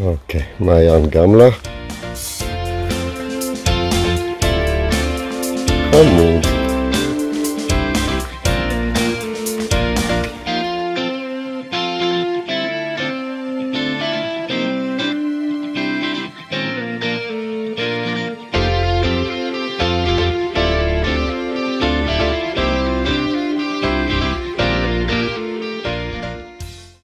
Okay, Marian Gammler. Hamburg.